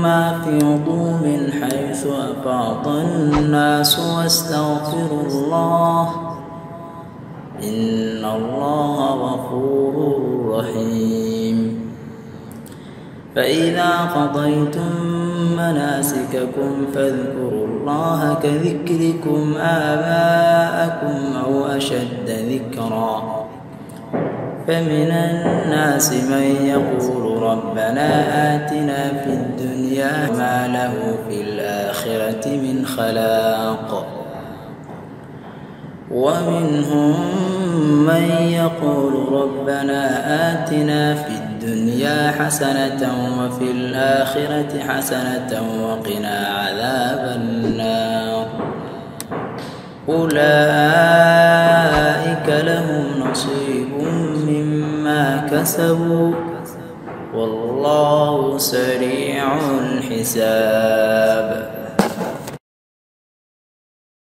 ثم افيضوا من حيث أفاض الناس واستغفروا الله. إن الله غفور رحيم. فإذا قضيتم مناسككم فاذكروا الله كذكركم آباءكم أو أشد ذكرا. فمن الناس من يقول ربنا آتنا في الدنيا ما له في الآخرة من خلاق. ومنهم من يقول ربنا آتنا في الدنيا حسنة وفي الآخرة حسنة وقنا عذاب النار. أولئك لهم نصيب كسبوا والله سريع الحساب.